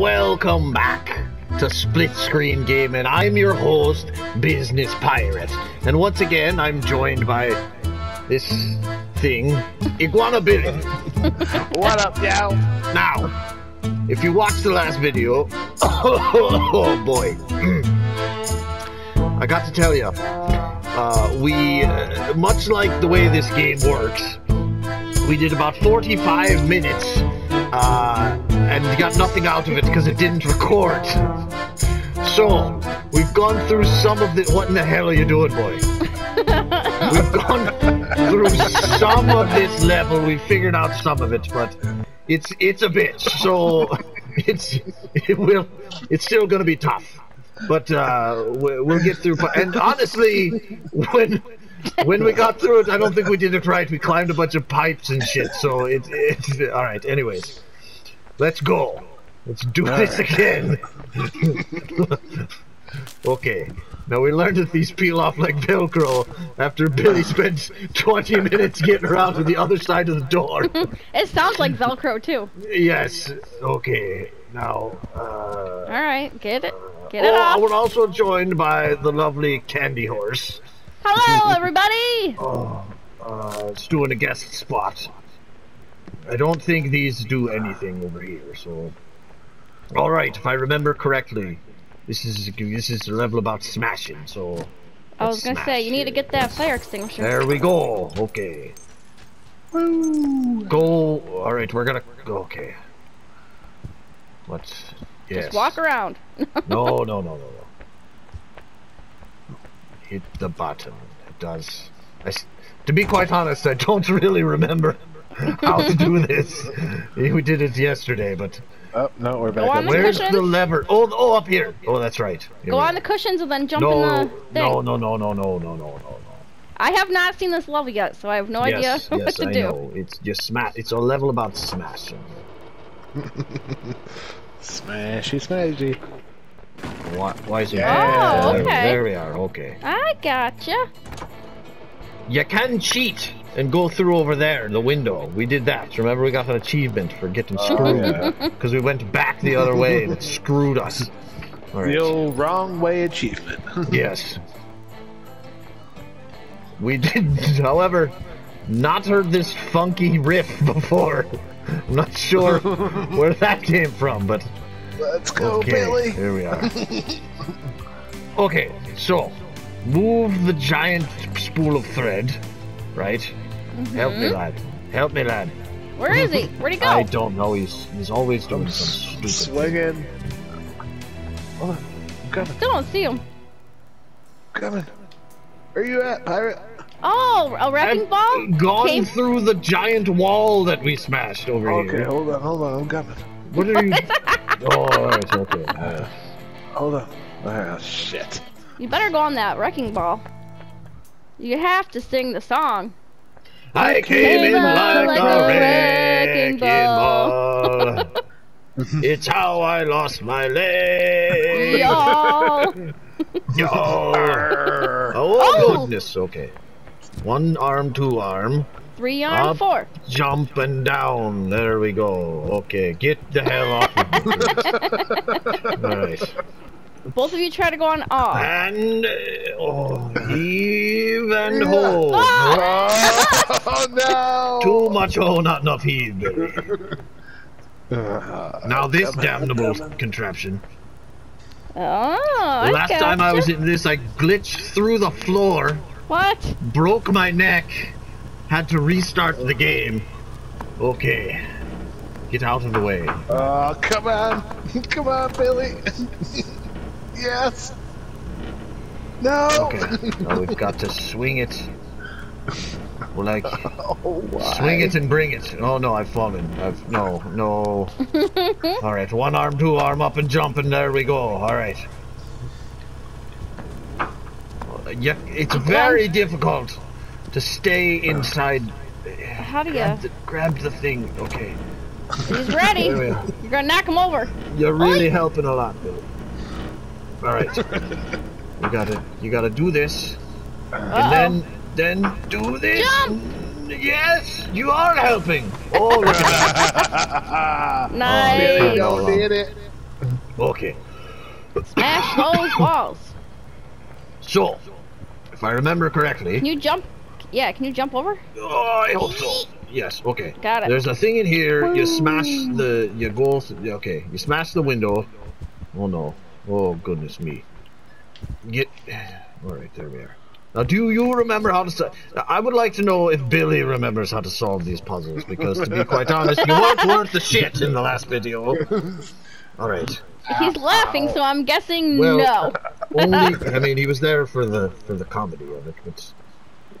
welcome back to Split Screen Gaming. I'm your host, Business Pirate. And once again, I'm joined by this thing, Iguana Billy. What up, yo? Now, if you watched the last video, oh boy, I got to tell you, uh, we, uh, much like the way this game works, we did about 45 minutes uh, and got nothing out of it because it didn't record. So, we've gone through some of the. What in the hell are you doing, boy? we've gone through some of this level. We figured out some of it, but it's it's a bitch. So it's it will it's still gonna be tough. But uh, we- we'll get through. And honestly, when when we got through it, I don't think we did it right. We climbed a bunch of pipes and shit. So it, it's all right. Anyways, let's go. Let's do this again. okay. Now we learned that these peel off like Velcro after Billy spent 20 minutes getting around to the other side of the door. It sounds like Velcro too. yes. Okay. Now. Uh, All right, get it, get it oh, off. we're also joined by the lovely Candy Horse. Hello, everybody. Oh, uh, it's doing a guest spot. I don't think these do anything over here, so. All right, if I remember correctly, this is this is a level about smashing. So. I was gonna say you smash need to get that fire extinguisher. There we go. Okay. Go. All right, we're gonna. Go okay. Let's. Yes. Just walk around. No, no, no, no, no. Hit the button. It does. I s to be quite honest, I don't really remember how to do this. We did it yesterday, but Oh, no, we're back Go up. on the where's cushions? the lever? Oh, oh, up here. Oh, that's right. Here Go on the cushions and then jump in the thing. no, no, no, no, no, no, no, no. I have not seen this level yet, so I have no yes, idea what yes, to I do. know. It's just smash. It's a level about smashing. Smashy, smashy. Why, why is it? Yeah. Oh, There- okay. There we are. Okay. I gotcha. You can cheat and go through over there, the window. We did that. Remember, we got an achievement for getting Oh, screwed yeah. because we went back the other way and it screwed us. All right. The old wrong way achievement. Yes. We did, however, not heard this funky riff before. I'm not sure where that came from, but Let's go, okay, Billy. here we are. okay, so move the giant spool of thread, right? Help me, lad. Help me, lad. Where is he? Where'd he go? I don't know. He's he's always doing some stupid. thing. Swinging. Hold on. I'm coming. Still don't see him. coming. Where are you at, pirate? Oh, a wrecking I've ball gone came. through the giant wall that we smashed over Okay, here. Okay, hold on, hold on. I'm coming. What are you? oh, all right, okay. Uh, Hold on. Ah, shit. You better go on that wrecking ball. You have to sing the song. I came in Came out like, like a wrecking wrecking ball. it's how I lost my leg. Yo. Yo. Oh, Oh. goodness. Okay. One arm, two arm, Three arm, Up. four. jump and down. There we go. Okay, get the hell off. of me. All right. Both of you try to go on off. And uh, oh, heave and hold. Ah! Oh, no. Too much oh, not enough heave. Uh, Now this damnable contraption. Oh, I The last time I was in this, I glitched through the floor, What? broke my neck, had to restart the game. Okay. Get out of the way. Oh, come on. Come on, Billy. yes. No. Okay. Now we've got to swing it. We're like, Oh, swing it and bring it. Oh no, I've fallen. I've no, no. All right, one arm, two arm, up and jump, and there we go. All right. Yeah, it's very difficult to stay inside. How do you? Grab the, grab the thing. Okay. He's ready. There we are. You're gonna knock him over. You're really Oi. helping a lot, Billy. All right. you gotta, you gotta do this, and Uh-oh. then, then do this. Jump! Yes, you are helping. Oh, look at that. Oh, nice. Billy, Don't no. need it. Okay. Smash those walls. So, if I remember correctly, Can you jump? Yeah, can you jump over? oh, I hope so. Yes. Okay. Got it. There's a thing in here. You smash the. You go. Okay. You smash the window. Oh no. Oh goodness me. Get. All right. There we are. Now, do you remember how to? sol- I would like to know if Billy remembers how to solve these puzzles, because to be quite honest, you weren't worth the shit in the last video. All right. He's laughing, so I'm guessing Well, no. Only. I mean, he was there for the for the comedy of it, but.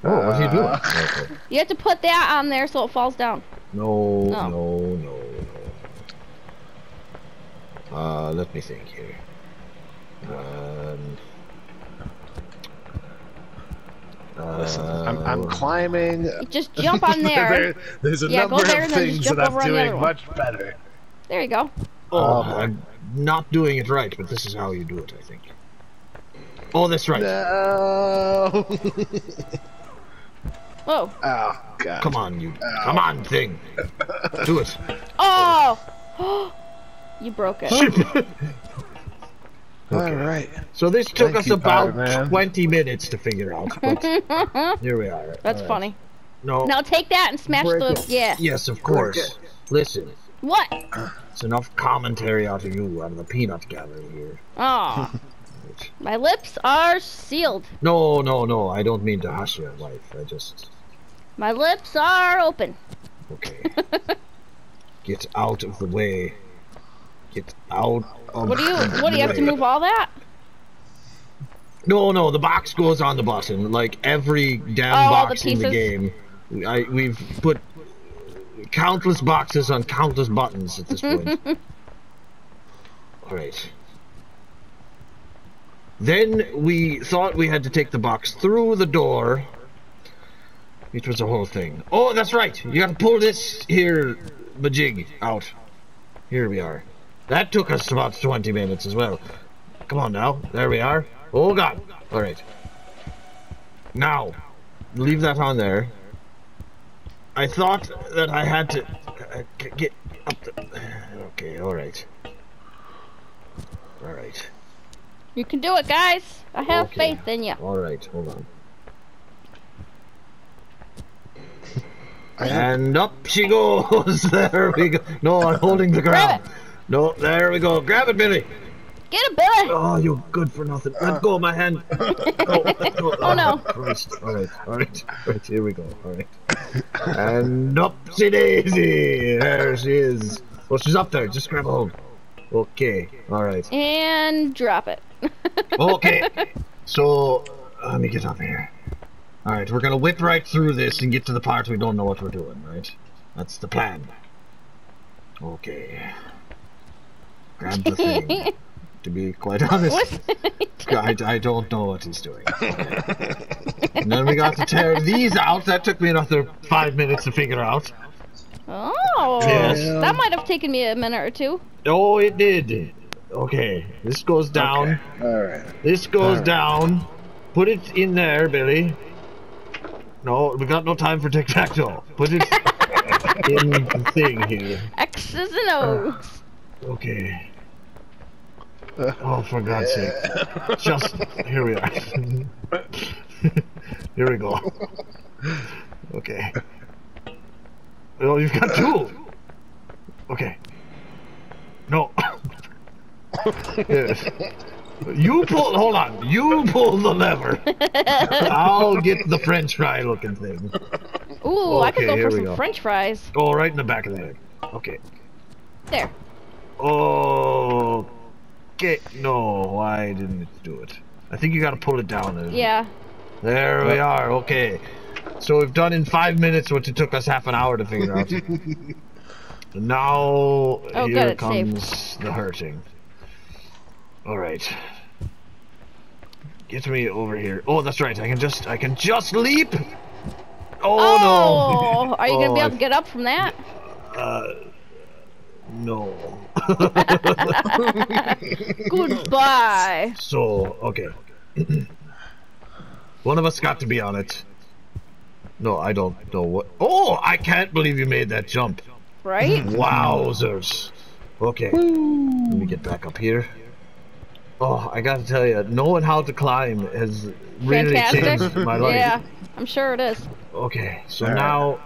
Oh, what are you doing? Okay. You have to put that on there so it falls down. No, Oh. no, no, no. Uh, let me think here. Um. Listen, I'm, uh, I'm climbing. Just jump on there. there's a Yeah, number there of and then just things that I'm over on the doing much better. There you go. Oh, I'm not doing it right, but this is how you do it, I think. Oh, that's right. No. Whoa. oh God. Come on, you. Come on, thing. Do it. Oh! you broke it. All right. So this took Thank us you, about 20 minutes to figure out, but here we are. That's All right. funny. No. Now take that and smash Break the. it. Yeah. Yes, of course. Listen, What? it's enough commentary out of you, out of the peanut gallery here. Oh. My lips are sealed. No, no, no. I don't mean to hush your wife. I just. My lips are open. Okay. Get out of the way. Get out of What do you? What do you have to move all that? No, no. The box goes on the button. Like every damn Oh, all the box in the game. I we've put countless boxes on countless buttons at this point. All right. Then we thought we had to take the box through the door, which was a whole thing. Oh, that's right. You got to pull this here majig out. Here we are. That took us about 20 minutes as well. Come on now. There we are. Oh god. All right. Now, leave that on there. I thought that I had to uh, get up the. Okay. All right. All right. You can do it, guys. I have Okay. faith in you. All right. Hold on. And up she goes. there we go. No, I'm holding the Grab ground. No, there we go. Grab it, Billy. Get it, Billy. Oh, you good for nothing. Let go of my hand. Oh, let go. Oh, no. Oh, Christ. All right, all right, all right. Here we go. All right. And upsy daisy. There she is. Well, she's up there. Just grab a hold. Okay. All right. And drop it. Okay. So let me get up here. All right, we're gonna whip right through this and get to the part we don't know what we're doing. Right? That's the plan. Okay. Grab the thing. to be quite honest. I, I don't know what he's doing. And then we got to tear these out. That took me another five minutes to figure out. oh. Yes. That might have taken me a minute or two. Oh, it did. Okay, this goes down. all right. This goes Alright. down. Put it in there, Billy. No, we got no time for tic tac toe. Put it in the thing here. X's and O's. Okay. Oh, for God's sake. Just, here we are. here we go. Okay. Oh, you've got two. Okay. No. yes. You pull, hold on. You pull the lever. I'll get the french fry looking thing. Ooh, I could go for we some go. french fries. Oh, right in the back of the head. Okay. There. Oh. Okay. No, why didn't it do it? I think you gotta pull it down. there. Yeah. There we are. Okay. So we've done in five minutes what it took us half an hour to figure out. Now Oh, here good, it's saved. comes the hurting. All right. Get me over here. Oh, that's right. I can just I can just leap. Oh, Oh, are you gonna Oh, be I- able to get up from that? Uh, no. Goodbye. So, okay. One of us got to be on it. No, I don't know what. Oh, I can't believe you made that jump. Right? Mm, wowzers. Okay. Let me get back up here. Oh, I gotta tell you, knowing how to climb has really Fantastic. changed my life. Yeah, I'm sure it is. Okay, so All right. now,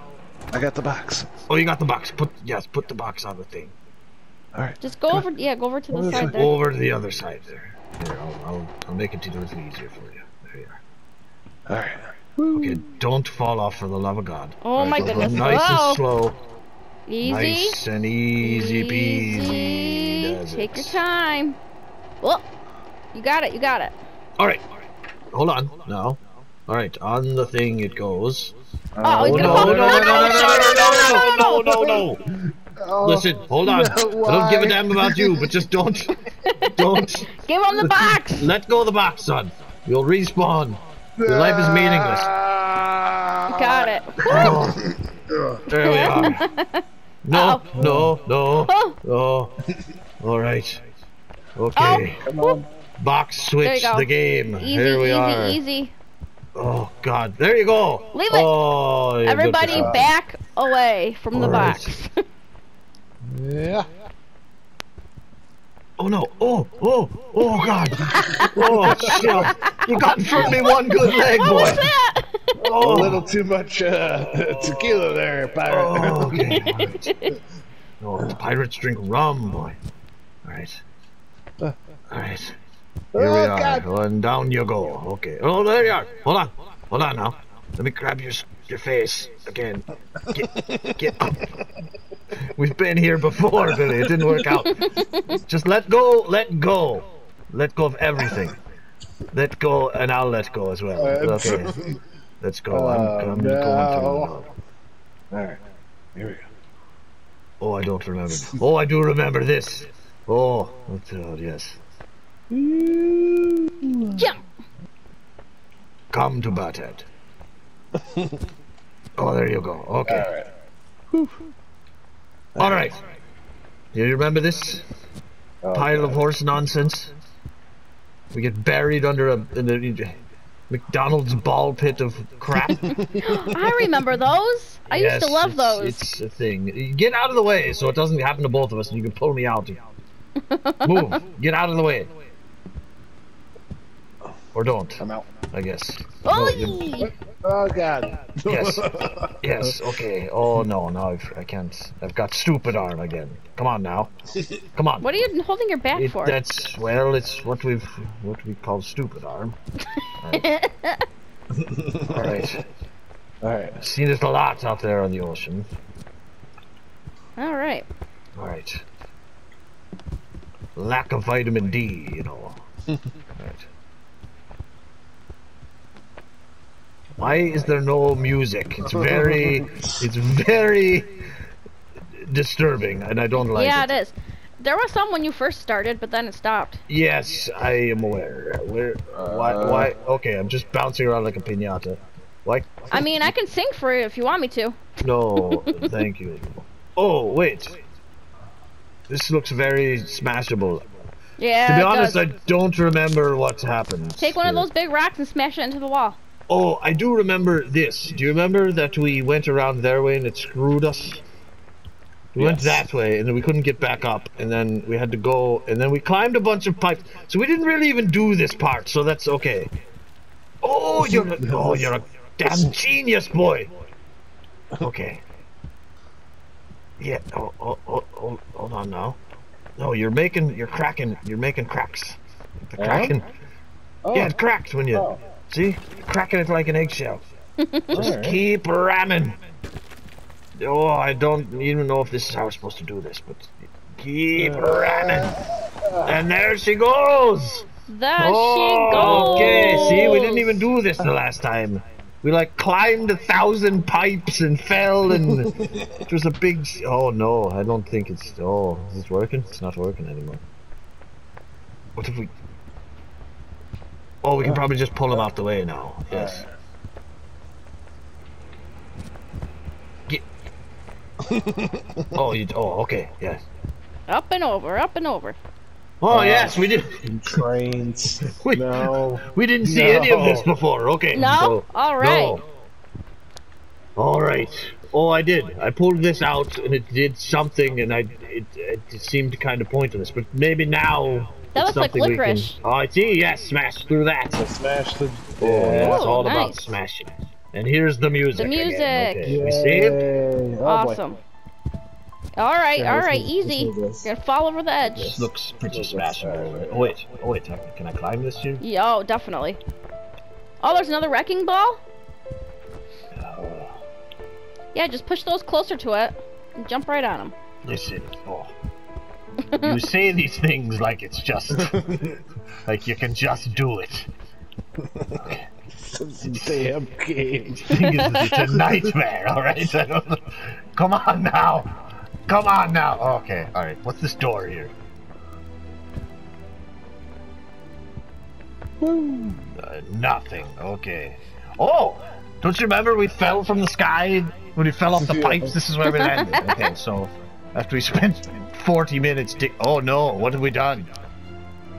I got the box. oh, you got the box. Put yes, put the box on the thing. All right. Just go over. Yeah, go over to the side to- there. Over to the other side there. Here, I'll, I'll, I'll make it a little easier for you. There you are. All right. Okay, don't fall off for the love of God. Oh my Go goodness. Nice Whoa. and slow. Easy. Nice and easy peasy. Easy. Take it. your time. Whoa. You got it. You got it. All right. Hold on. Now. All right. On the thing it goes. Oh, he's Oh, gonna fall. no, no, no, no, no, no, no, no, no, no. Oh, Listen, hold on. I don't give a damn about you, but just don't, don't Give him the box. let go of the box, son. You'll respawn. Your life is meaningless. Got it. Oh, there we are. No, no, no, Oh. no. All right. Okay. Come on. Box switch the game. Easy, Here we easy, are. easy. Oh God, there you go. Leave it. Oh, you're Everybody back away from the All right. box. Yeah. Oh no! Oh, oh, oh God! Oh shit! You got in front of me one good leg, What was boy. that? A Oh, little too much uh, tequila there, pirate. oh okay. All right. Oh, the pirates drink rum, boy. All right. All right. Here we Oh, are. God. And down you go. Okay. Oh, there you are. Hold on. Hold on now. Let me grab your your face again. Get, get up. We've been here before, Billy. It didn't work out. Just let go. Let go. Let go of everything. Let go, and I'll let go as well. Okay. Let's go. I'm, Oh, I'm no. going through. All right. Here we go. Oh, I don't remember. Oh, I do remember this. Oh, oh God, yes. Jump. Come to Butthead. oh, there you go. Okay. All right. All right. You remember this Oh, pile of horse nonsense? We get buried under a, in a McDonald's ball pit of crap. I remember those. I used to love it's- those. It's a thing. Get out of the way so it doesn't happen to both of us, and you can pull me out. Move. Get out of the way. Or don't. I'm out. I guess. Oy! you- Oh God. Yes. Yes. Okay. Oh no. Now I've, I can't. I've got stupid arm again. Come on now. Come on. What are you holding your back It, for? that's well. It's what we've what we call stupid arm. Right. All right. All right. Seen it a lot out there on the ocean. All right. All right. Lack of vitamin D, you know. right. Why is there no music? It's very, it's very disturbing, and I don't like yeah, it. it is. There was some when you first started, but then it stopped. Yes, I am aware. Where? Why? Uh. Why? Okay, I'm just bouncing around like a pinata. Why? I mean, I can sing for you if you want me to. No, thank you. Oh wait, this looks very smashable. Yeah. to be honest, does. I don't remember what's happened. Take one of those big rocks and smash it into the wall. Oh, I do remember this. Do you remember that we went around their way and it screwed us? We went that way and then we couldn't get back up and then we had to go and then we climbed a bunch of pipes. So we didn't really even do this part, so that's okay. Oh, you're a, oh, you're a damn genius, boy. Okay. Yeah. Oh, oh, oh, oh, hold on now. No, you're making, you're cracking, you're making cracks. The cracking. Oh. Yeah, it cracked when you. Oh. See? Cracking it like an eggshell. Just right. keep ramming. Oh, I don't even know if this is how we're supposed to do this, but keep uh, ramming. Uh. And there she goes. There oh, she goes. okay. See, we didn't even do this the last time. We like climbed a thousand pipes and fell, and it was a big. Oh no, I don't think it's. Oh, is it working? It's not working anymore. What if we? Oh, we can probably just pull him out the way now. Yes. Get. oh, you. Oh, okay. Yes. Up and over, up and over. Oh, Uh, yes, we did. Trains. We- no. We didn't see any of this before. Okay. No? so- All right. No. All right. Oh, I did. I pulled this out and it did something, and I it, it seemed to kind of pointless. But maybe now. That it's looks like something we can- licorice. Oh, I see. Yes, smash through that. So smash the. Oh, yeah, it's Ooh, all about smashing. And here's the music. The music. Okay, we see it. Yay. Oh, boy. awesome. All right, Yeah, all let's right, do- easy. let's do this. You're gonna fall over the edge. This looks pretty Let's- smashable. Oh wait, oh wait, can I climb this too? Yeah, oh, definitely. Oh, there's another wrecking ball. Oh, Yeah, just push those closer to it and jump right on them. listen, oh. You say these things like it's just, like you can just do it. Damn game. thing is, it's a nightmare, don't know. Come on now! Come on now! Okay, alright, what's this door here? Uh, nothing, okay. Oh! Don't you remember we fell from the sky when we fell off the pipes? This is where we landed. Okay, so after we spent 40 minutes di- Oh no, what have we done?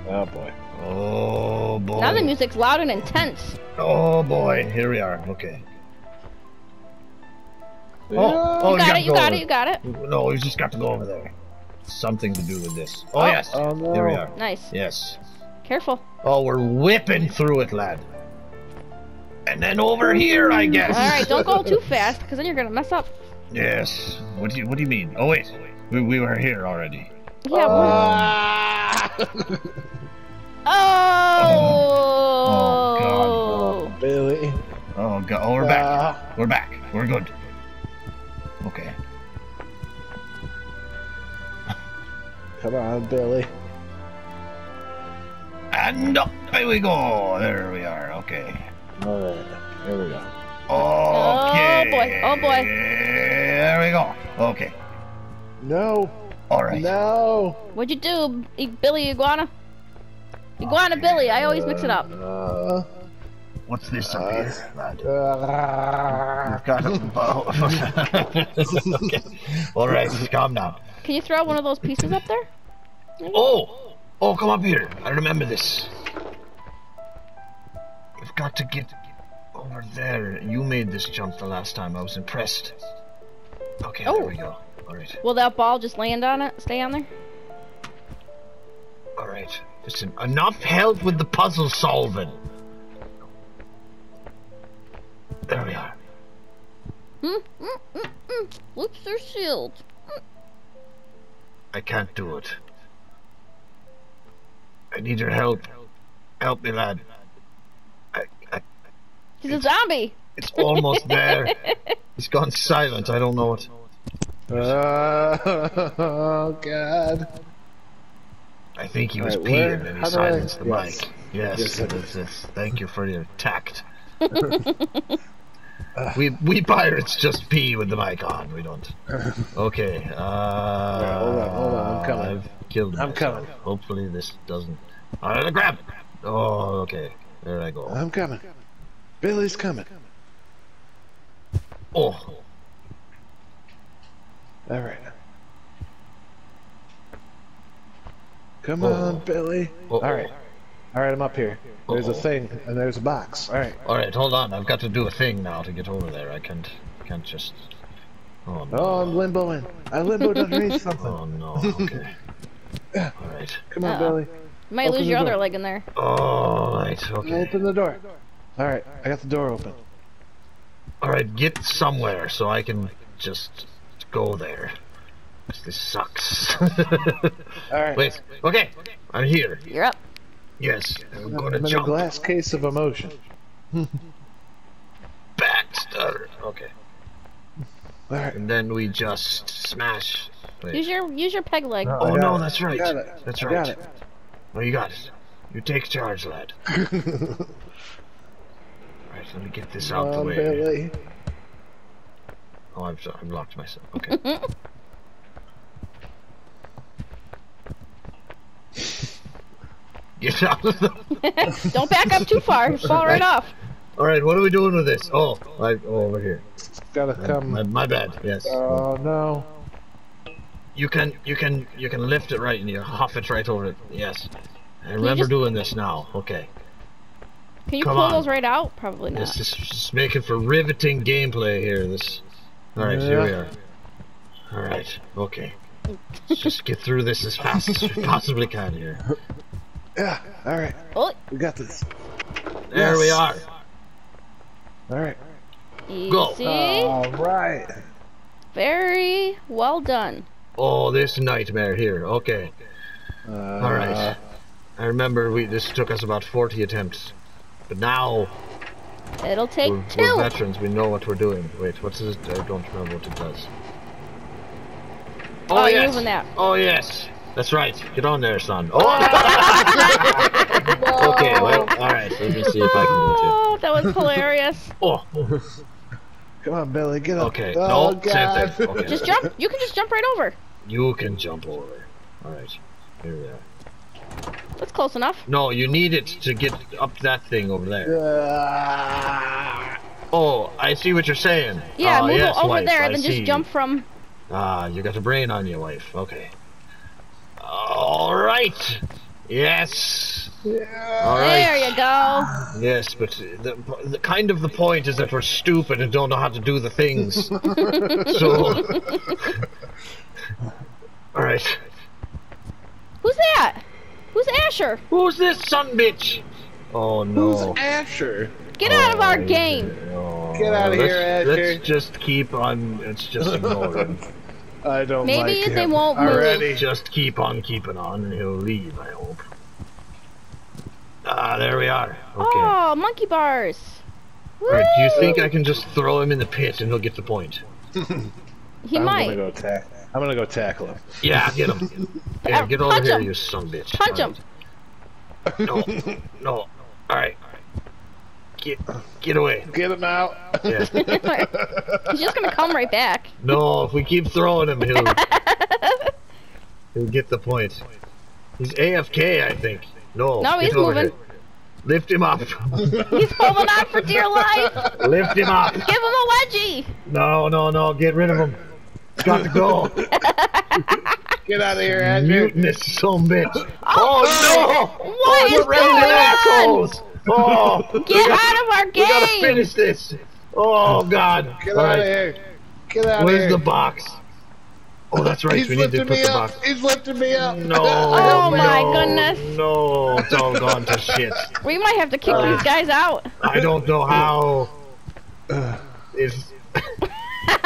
Oh boy. Oh boy. Now the music's loud and intense. Oh boy, here we are, okay. Oh, oh, You got gotta it, you go got over. it, you got it. No, we just got to go over there. Something to do with this. Oh, Oh. yes. Oh, no. Here we are. Nice. Yes. Careful. Oh, we're whipping through it, lad. And then over here, I guess. All right, don't go too fast, because then you're gonna mess up. Yes. What do you What do you mean? Oh wait, we, we were here already. Yeah. Ah! Oh. Billy. Oh god. Oh, we're back. Ah. We're back. We're good. Okay. Come on, Billy. And up we go. There we are. Okay. All right. Here we go. Okay. boy. Oh, boy. There we go. Okay. No. All right. No. What'd you do, I- Billy Iguana? Iguana Billy. I always mix it up. Uh, What's this up Uh, here, lad? uh, We've got a bow. okay. All right, calm down. Can you throw one of those pieces up there? Oh, oh, come up here. I remember this. We've got to get over there. You made this jump the last time. I was impressed. Okay, there Oh. we go. All right, Will that ball just land on it? Stay on there? all right. Listen, enough help with the puzzle solving. There we are. Hmm? Mm, mm, mm. Whoops, their shield. I can't do it. I need your help. Help me, lad. I, I, He's a zombie. it's almost there. He's gone silent. I don't know it. uh, oh God. I think he was Alright, where- peeing and he how do I- silenced the yes. mic. Yes, Yes, yes, yes. Thank you for your tact. we we pirates just pee with the mic on. We don't. Okay. Uh, hold on, hold on, I'm coming. I've killed I'm myself. coming. Hopefully this doesn't. I'm gonna grab it. Oh, okay. There I go. I'm coming. Billy's coming. Oh, All right. Come Oh. on, Billy. oh, All right. All right, I'm up here. There's a Uh-oh. thing and there's a box. All right. All right, hold on. I've got to do a thing now to get over there. I can't, can't just. Oh no. Oh, I'm limboing. I limboed underneath something. Oh no. Okay. All right. Come on, Uh-oh. Billy. You might Open lose your door. other leg in there. All right. Okay. Open the door. All right, I got the door open. All right. Get somewhere so I can just go there. This sucks. All right. Wait. Okay. I'm here. You're up. Yes. I'm I'm gonna jump. in a glass case of emotion. Baxter. Okay. All right. And then we just smash. Wait. Use your use your peg leg. No. Oh no, it. that's right. got it. That's I right. got it. Oh, you got it. You take charge, lad. Alright, let me get this out the way. Billy. Oh, I'm sorry, I blocked myself. Okay. Get out of the. Way Don't back up too far. Fall right off. Alright, what are we doing with this? Oh, I, oh over here. Gotta My, come. my, my bad. Yes. Oh no. you can, you can, you can lift it right and you huff it right over it. Yes. I remember just- doing this now. Okay. Can you Come pull on. those right out? Probably not. This is just making for riveting gameplay here. This. All right, here we are. All right, okay. Let's just get through this as fast as we possibly can here. Yeah. All right. Oh, We got this. There we are. All right. Go. easy. All right. Very well done. Oh, this nightmare here. Okay. Uh, All right. I remember we this took us about 40 attempts, but now It'll take we're, 2 we're veterans. We know what we're doing. Wait, what's this? I don't remember what it does. Oh, oh, you're yes. moving that. Oh yes. That's right. Get on there, son. Oh. oh. okay. Well, all right. Let me see if I can do it. Oh, that was hilarious. Oh. Come on, Billy. Get up. Okay. Oh, no. Same thing. Okay. Just jump. You can just jump right over. You can jump over. All right. Here we are. That's close enough. No, you need it to get up that thing over there. Uh, Oh, I see what you're saying. Yeah, oh, move yes, over wife, there, and then just jump from. Ah, you got a brain on you, wife. Okay. All right. Yes. yeah. All right. There you go. Yes, but the, the kind of the point is that we're stupid and don't know how to do the things. so. All right. Who's that? Who's Asher? Who's this son bitch? Oh no. Who's. Asher? Get out of our Oh, game. no. Get outta Let's- here, Asher. Let's just keep on. Let's just ignore him. I don't Maybe like they him. won't move. Already. Just keep on keeping on, and he'll leave. I hope. Ah, there we are. Okay. Oh, monkey bars. All right. Do you think I can just throw him in the pit and he'll get the point? He I'm might. Gonna go tack- I'm gonna go tackle him. Yeah, get him. Yeah, get over punch here, him. you son of a bitch. Punch him. No, no. All right. Get, get away. Get him out. Yeah. He's just gonna come right back. No, if we keep throwing him, he'll he'll get the point. He's AFK, I think. No. No, he's moving. here. Lift him up. He's holding on for dear life. Lift him up. Give him a wedgie. No, no, no. Get rid of him. He's got to go. Get out of here, Asher. Mutinous son bitch. Oh, no! What oh, is we're going on? assholes. Oh, Get out of our game. we gotta finish this. Oh God. Get All out right, of here. Get out of Where's here. the box? Oh, that's right. He's we need to put the up. box. He's lifting me up. No. Oh, my no, goodness. No, it's all gone to shit. We might have to kick Uh. these guys out. I don't know how. It's,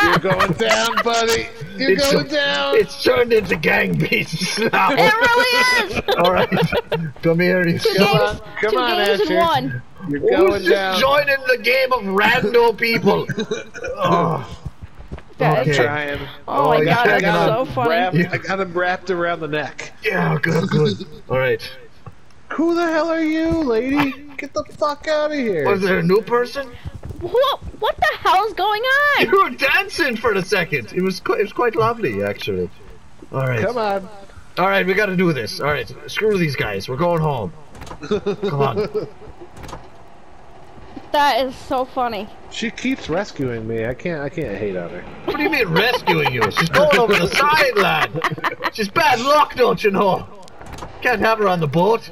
You're going down, buddy. You're It's going a- down. it's turned into gang beasts now. It really is. all right, come here, you Two scum. Come games, on, come two on, games in Asher. one. You're Who's going just joining the game of rando people? oh, That- Okay. Trying. Oh my Oh, god, yeah, that's I so got funny. Wrapped, Yeah. I got him wrapped around the neck. yeah, good, good. All right. Who the hell are you, lady? Get the fuck out of here. Was there a new person? What, what the hell's going on? You were dancing for a second. It was quite, it was quite lovely, actually. All right. Come on. All right, we got to do this. All right, screw these guys. We're going home. Come on. That is so funny. She keeps rescuing me. I can't. I can't hate on her. What do you mean rescuing you? She's going over the side, lad. She's bad luck, don't you know? Can't have her on the boat.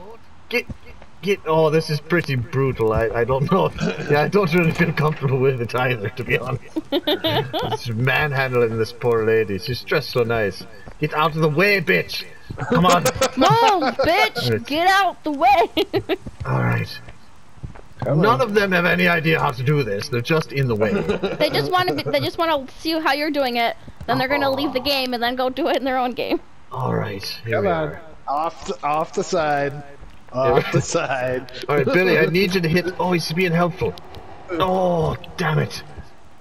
Get, get. Oh, this is pretty brutal. I, I don't know. Yeah, I don't really feel comfortable with it either, to be honest. It's manhandling this poor lady. She's dressed so nice. Get out of the way, bitch. Come on. Move, bitch! Get out the way! All right. Come None on. of them have any idea how to do this. They're just in the way. they just want to. They just want to see how you're doing it. Then they're gonna leave the game and then go do it in their own game. All right. Here Come we on. are. Off. The, off the side. Uh, Off the side. All right, Billy. I need you to hit. Oh, he's being helpful. Oh, damn it.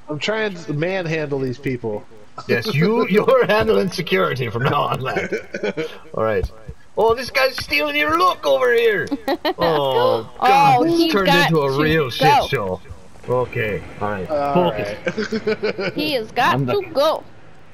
I'm trying to manhandle these people. Yes, you. You're handling security from now on, lad. All right. Oh, this guy's stealing your look over here. Oh, oh, God, Oh, this he's turned got into a to real go. shit show. Okay. All right. All Focus. right. He has got I'm to the- go.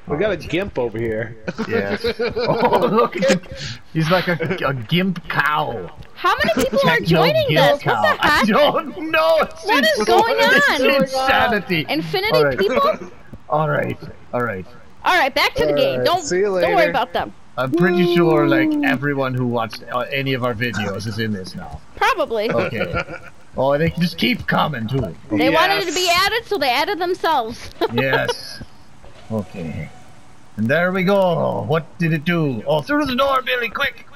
We got a gimp over here. Yes. Oh, look at the, He's like a, a gimp cow. How many people are Techno joining gimp this? cow. What the I don't know. It's What is ins- going it's on? insanity. Infinity All right. people? All right. All right. All right, back to the game. Alright, Don't see you don't worry about them. I'm pretty sure like everyone who watched uh, any of our videos is in this now. Probably. Okay. Oh, they just keep coming too. They wanted it to be added, so they added themselves. Yes. Okay. And there we go. What did it do? Oh, through the door, Billy, quick!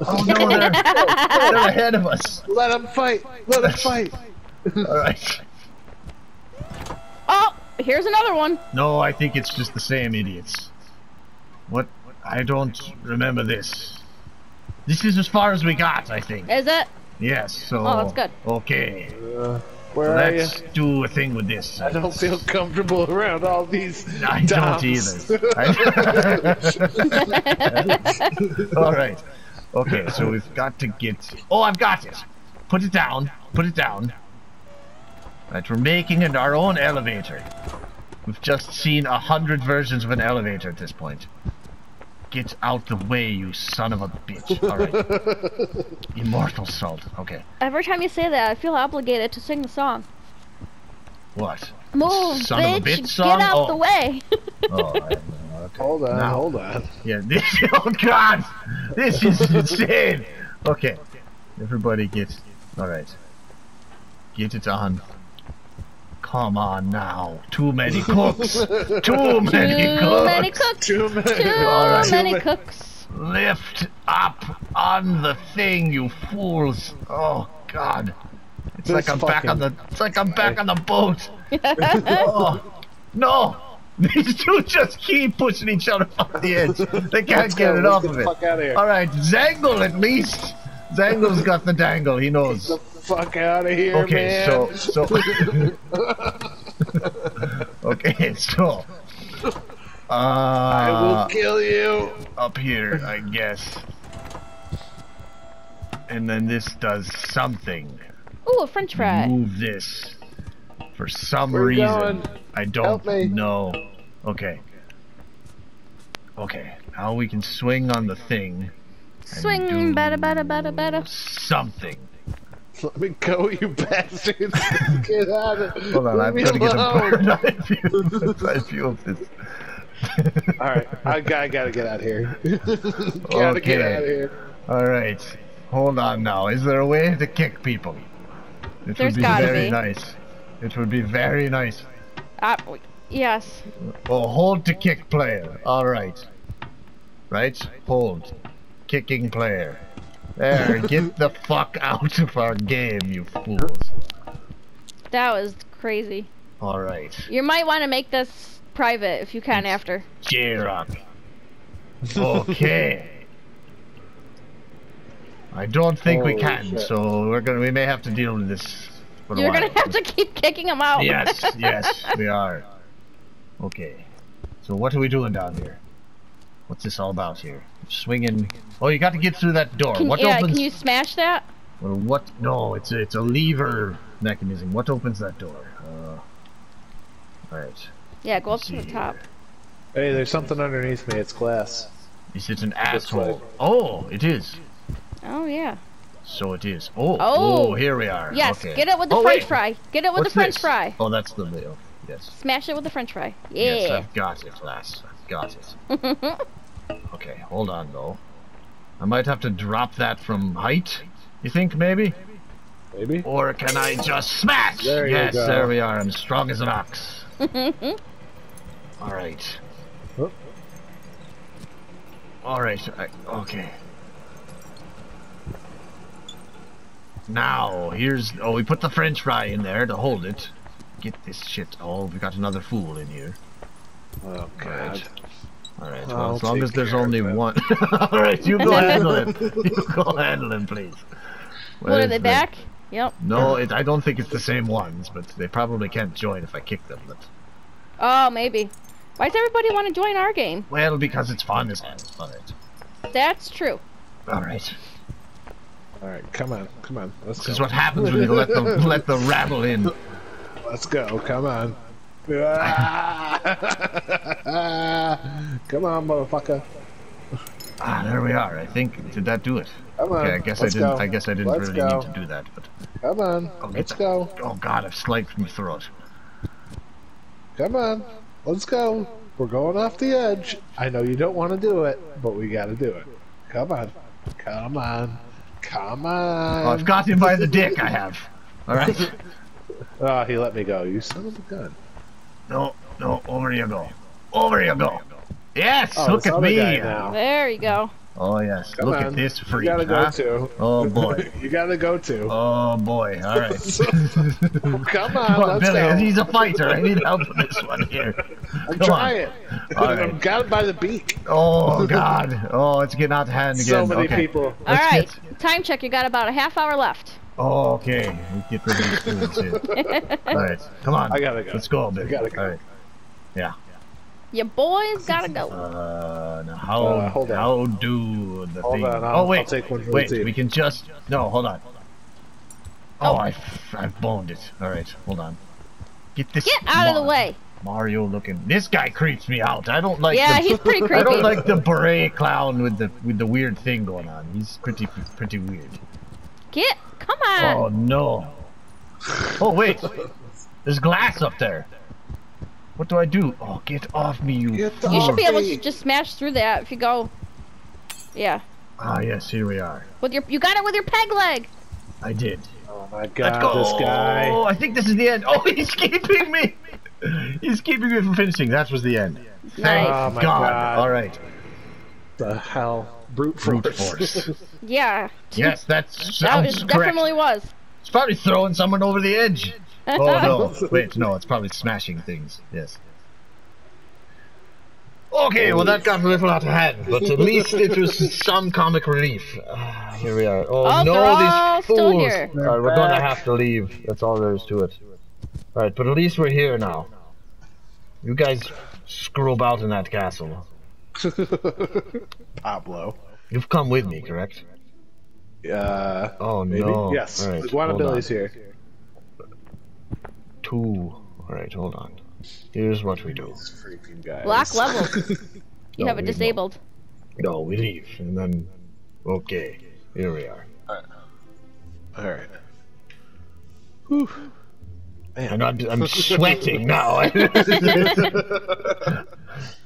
Oh no, they're, they're ahead of us. Let them fight. Let them fight. All right. Oh, here's another one. No, I think it's just the same idiots. What? I don't remember this. This is as far as we got, I think. Is it? Yes, so... Oh, that's good. Okay. Uh, So where let's do a thing with this. I don't feel comfortable around all these. I don't either. I- All right. Okay, so we've got to get. Oh, I've got it. Put it down. Put it down. Right, we're making an, our own elevator. We've just seen a hundred versions of an elevator at this point. Get out the way, you son of a bitch. All right. Immortal salt. Okay. Every time you say that, I feel obligated to sing the song. What? Move, Son of a bitch, bitch song? get out Oh. the way. Oh, I. Okay. Hold on, Now- hold on. Yeah, this, oh god! This is insane! Okay, everybody get, alright. Get it on. Come on now. Too many cooks! Too many Too cooks! many cooks. Too many. Too Alright. many Too ma- cooks. Lift up on the thing, you fools! Oh god. It's This like I'm back on the, it's like I'm back on the boat! oh, no! These two just keep pushing each other off the edge. They can't Let's get go, it let's off get of the it. fuck out of here. All right, Zangle at least. Zangle's got the dangle. He Get knows. The fuck out of here, Okay, man. so so. okay, so. I will Uh, kill you. up here, I guess. And then this does something. Ooh, a french fry. Move this. For some Where you reason, going? I don't know. Okay. Okay, now we can swing on the thing. Swing, bada, bada, bada, bada. Something. Let me go, you bastards. get out of here. Hold on, Leave I've me got to get a alone. bird eye view. Bird's eye view of this. Alright, I, got- I gotta get out of here. gotta get out of here. All right. Hold on now. Is there a way to kick people? It There's would be gotta very be. nice. It would be very nice. Ah, yes. Oh, hold to kick player. All right. Right? Hold. Kicking player. There, get the fuck out of our game, you fools. That was crazy. All right. You might want to make this private if you can after. J-Rock. Okay. I don't think we can, shit. so we're gonna we may have to deal with this for You're while. gonna have to keep kicking them out. Yes, yes, we are. Okay. So what are we doing down here? What's this all about here? Swinging. Oh, you got to get through that door. Can, what yeah, opens? can you smash that? Well, what? No, it's a, it's a lever mechanism. What opens that door? Uh, right. Yeah, go up to the see top. Hey, there's something underneath me. It's glass. Is it an This asshole? way. Oh, it is. Oh yeah. So it is. Oh, Oh. here we are. Yes, okay. get it with the oh, French wait. fry. Get it with What's the French this? fry. Oh, that's the lid. Yes. Smash it with the French fry. Yeah. Yes, I've got it, lass. I've got it. okay, hold on though. I might have to drop that from height. You think maybe? Maybe? Or can I just smash? There you yes, go. there we are. I'm strong as an ox. All right. Oh. All right. I, okay. Now here's. Oh, we put the French fry in there to hold it. Get this shit. Oh, we got another fool in here. Oh, God. Alright. Alright, well, I'll as long as there's only one. Alright, you go handle him. You go handle him, please. What are they the- back? Yep. No, it, I don't think it's the same ones, but they probably can't join if I kick them. But Oh, maybe. Why does everybody want to join our game? well, because it's fun as hell. Alright. That's true. Alright. Alright, come on. Come on. Let's This go. is what happens when you let the let the rabble in. Let's go. Come on. come on, motherfucker. Ah, there we are. I think did that do it? Come on. Okay, I guess let's I didn't. Go. I guess I didn't Let's really go. need to do that. But Come on. Let's that. go. oh god, I've sliced my throat. Come on. Let's go. We're going off the edge. I know you don't want to do it, but we got to do it. Come on. Come on. Come on. Oh, I've got him by the dick. I have. All right. Oh, he let me go. You son of a gun. No, no, over you go. Over you go. Yes, Oh, look at me. now. There you go. Oh yes, Come look on. at this freak. Oh, you gotta go huh? to. Oh boy. you gotta go to. Oh boy. All right. Come on, Come on, let's Billy. go. He's a fighter. I need help with this one here. I'm Come on. All right. I've got it by the beak. Oh God. Oh, it's getting out of hand again. So many okay. people. All Let's right, get- time check. You got about a half hour left. Oh, okay. We get rid of these foods. All right. Come on. I gotta go. Let's go, Billy. I gotta go. All right. Yeah. You boys gotta go. Uh, now how Uh, hold on. how do the Hold thing? on, oh wait, I'll take one for the wait. team. We can just no. Hold on. Oh. Oh, I I boned it. All right, hold on. Get this. Get out of the way. Mario looking. This guy creeps me out. I don't like. Yeah, the, he's pretty creepy. I don't like the beret clown with the with the weird thing going on. He's pretty pretty weird. Get, come on. Oh no. Oh wait. There's glass up there. What do I do? Oh, get off me, you. Get the- you should be able to just smash through that if you go. Yeah, Ah, yes, here we are. with your you got it with your peg leg. I did. Oh my Let's god, go. this guy. Oh, I think this is the end. Oh, he's keeping me. He's keeping me from finishing. That was the end. Thank Oh my God. God. All right. The hell. Brute force. Brute force. Yeah. yes, that That sounds was, correct. definitely was. It's probably throwing someone over the edge. Oh no! Wait, no, it's probably smashing things. Yes. Okay, well that got a little out of hand, but at least it was some comic relief. Ah, here we are. Oh, Oh, no, these still fools! here. Alright, we're gonna have to leave. That's all there is to it. Alright, but at least we're here now. You guys screw about in that castle. Pablo. You've come with me, correct? Uh, Oh maybe? no. Yes. Alright, Iguana hold on. Billy's here. Two. Alright, hold on. Here's what we do. These freaking guys. Black level. You No, have it we don't. disabled. No, we leave, and then... Okay, here we are. Alright. Whew. And I'm, I'm sweating now.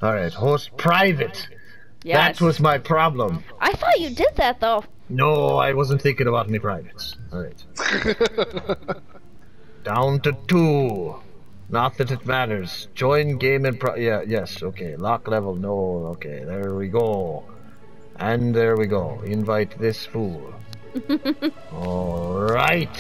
Alright, host private. Yes. That was my problem. I thought you did that though. No, I wasn't thinking about me privates. Alright. Down to two. Not that it matters. Join game and pro- yeah, yes, okay. Lock level, no, okay. There we go. And there we go. Invite this fool. Alright.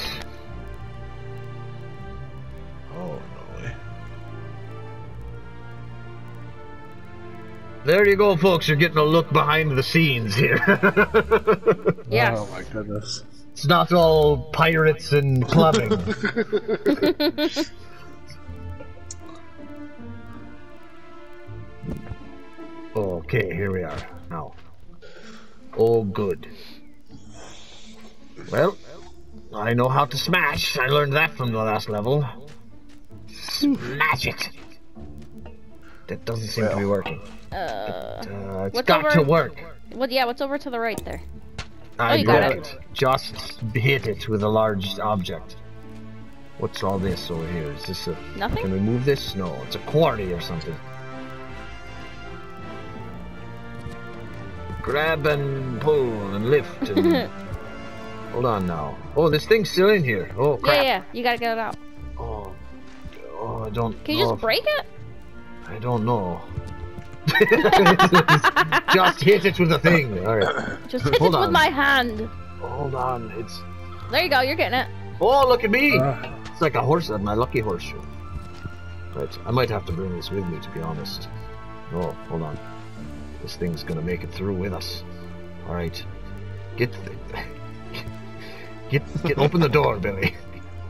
There you go, folks. You're getting a look behind the scenes here. Yes. Oh my goodness. it's not all pirates and clubbing. okay, here we are. Now. Oh, good. Well, I know how to smash. I learned that from the last level. Smash it. That doesn't seem to be working. Uh, it's got over- to work. what? Yeah. What's over to the right there? I you got got it. it. Just hit it with a large object. What's all this over here? Is this a... Nothing? Can we move this? No, it's a quarry or something. Grab and pull and lift and... Hold on now. Oh, this thing's still in here. Oh, crap. Yeah, yeah. You gotta get it out. Oh, oh, I don't Can you just break it? I don't know. just hit it with a thing. All right. Just hit it Hold with my hand. Hold on. It's... There you go. You're getting it. Oh, look at me! Uh. It's like a horse, uh, my lucky horseshoe. Right, I might have to bring this with me, to be honest. Oh, hold on. This thing's gonna make it through with us. Alright. Get the... Get, get, open the door, Billy.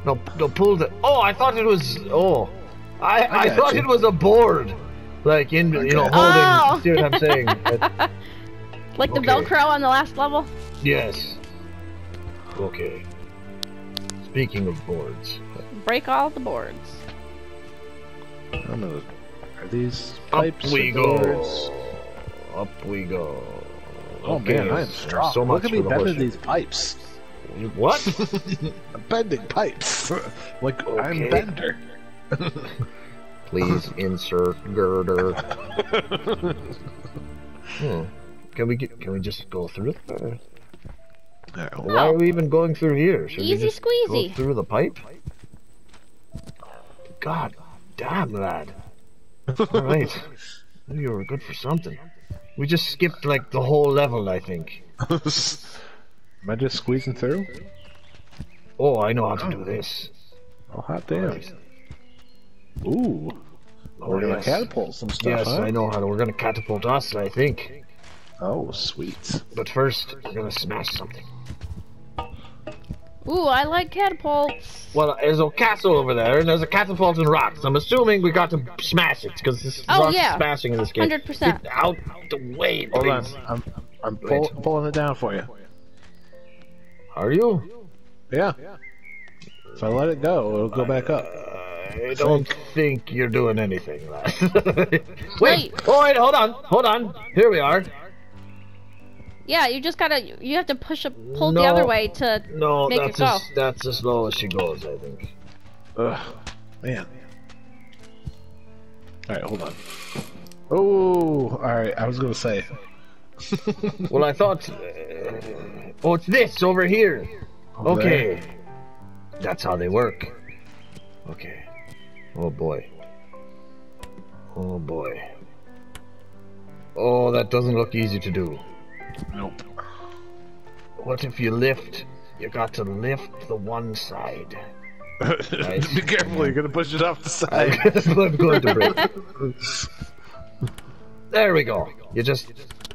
No, no, pull the... Oh, I thought it was... Oh. I, I, I thought you. it was a board. Like, in, you know, holding... Oh. See what I'm saying? Like the Okay. Velcro on the last level. yes. Okay. Speaking of boards... Break all the boards. I don't know. Are these pipes? Up pipes we go. doors? Up we go. Oh Okay, man, I am strong. So much Look at me for the bending horseshoe. these pipes. What? Bending pipes. like Okay. I'm Bender. Please insert girder. Hmm. Can we get? Can we just go through? Or There, Why are we even going through here? Should Easy we just squeezy. Go through the pipe. God damn, lad. All right. Knew you were good for something. We just skipped like the whole level, I think. Am I just squeezing through? Oh, I know how to do this. Oh, hot damn. Ooh. Oh, We're gonna yes. catapult some stuff, Yes, huh? I know how to. We're gonna catapult us, I think. Oh, sweet. But first, we're gonna smash something. Ooh, I like catapults. Well, there's a castle over there, and there's a catapult and rocks. I'm assuming we got to smash it, because this is Oh, rocks yeah. smashing in this game. 100%. Get out the way, Hold on. I'm I'm pull, pulling it down for you. Are you? Yeah. If I let it go, it'll go back up. Uh, I don't think you're doing anything, lad. wait, Wait. oh wait, hold on, hold on. Here we are. Yeah, you just gotta. You have to push a pull the other way to. No, Make that's it go. as, that's as low as she goes, I think. Ugh. Man. Alright, hold on. Oh, alright, I was gonna say. Well, I thought. Uh, oh, it's this over here. Over Okay. That's how they work. Okay. Oh boy. Oh boy. Oh, that doesn't look easy to do. Nope. What if you lift? You got to lift the one side. Be careful, you're gonna push it off the side. I'm going to break. There we go. You just,